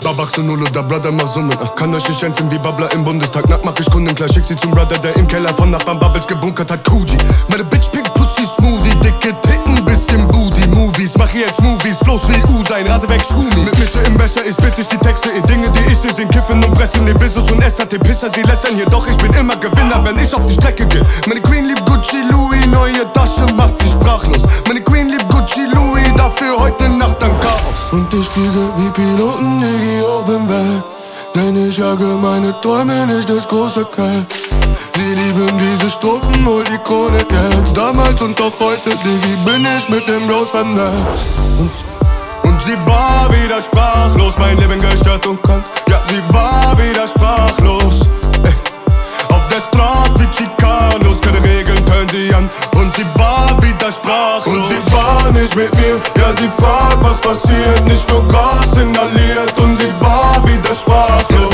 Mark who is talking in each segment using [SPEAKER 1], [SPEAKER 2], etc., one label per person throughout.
[SPEAKER 1] Starbucks und Null oder Brother mach Summen. Ach, Kann euch nicht einzeln wie Babbler im Bundestag. Nackt mach ich Kunden klar, schick sie zum Brother Der im Keller von Nachbarn Bubbles gebunkert hat. Kuji Meine Bitch pink Pussy Smoothie Dicke Titten, bisschen Booty. Movies, mach jetzt Movies Flows wie U sein, Rase weg Schumi. Mit Mische im Becher, ich bitte ich die Texte Ihr Dinge, die ich sehe, sind Kiffen und Pressen Ihr Business und die Pisser, sie lästern hier. Doch ich bin immer Gewinner, wenn ich auf die Strecke gehe Meine Queen liebt Gucci, Louis Neue Tasche macht sie sprachlos. Meine Queen liebt Gucci, Louis Dafür heute
[SPEAKER 2] Und ich fliege wie Piloten, Diggi, oben weg denn ich jage meine Träume nicht das große Cash Sie lieben diese Strophen, hol die Krone jetzt. Damals und auch heute, Diggi, bin ich mit dem Rose vernetzt
[SPEAKER 1] und, und sie war wieder sprachlos Mein Leben gestört und krank. Ja, sie war wieder sprachlos. Ey. Auf der Straße wie Chicanos Keine Regeln tönen sie an. Und sie war wieder sprachlos.
[SPEAKER 2] Und sie war nicht mit mir Ja, sie fragt, was passiert. Nicht nur Gras inhaliert. Und sie war wieder sprachlos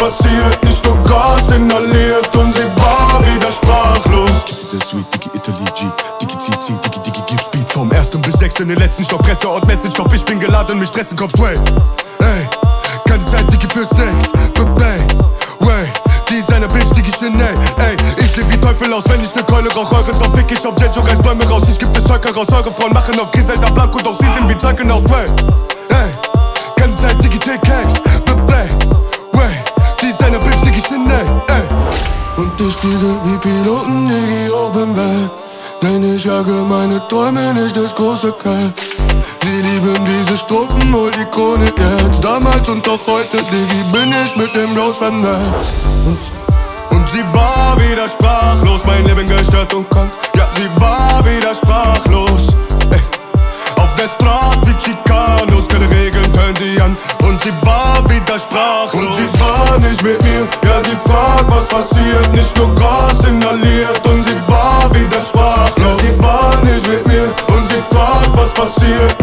[SPEAKER 2] passiert, nicht nur Gas inhaliert. Und sie war wieder sprachlos.
[SPEAKER 1] Digi Sweet, Digi Italy G, Digi CC, Digi Digi Gib Speed vom ersten bis sechs in den letzten Stopp, Presseort, Message, Stopp, ich bin geladen, mich stressen, Kopf, way. Ey, keine Zeit, Digi für Snacks, Bang, way. Designer Bitch, Digi Chanel, ey, ich seh wie Teufel aus, wenn ich ne Keule rauch, euren Fick ich auf Jetjo, reiß Bäume raus, ich geb das Zeug heraus, eure Frauen machen auf Griselda Blanco, doch sie sind wie Zeugen aus, way. Ey, keine Zeit, Digi Take Hacks,
[SPEAKER 2] ich fliege wie Piloten, Diggi, oben weg Denn ich jage meine Träume, nicht das große Cash Sie lieben diese Strophen, hol die Krone jetzt. Damals und auch heute, Diggi, bin ich mit dem Rose vernetzt
[SPEAKER 1] und, sie war wieder sprachlos, mein Leben gestört und krank. Ja, sie war wieder sprachlos. Ey. Auf der Straße wie Chicanos, keine Regeln tönen sie an. Und sie war wieder sprachlos.
[SPEAKER 2] Und sie war nicht mit mir, ja sie fragt, was passiert. Nicht nur Gras inhaliert und sie war wieder sprachlos. Ja, Sie war nicht mit mir und sie fragt, was passiert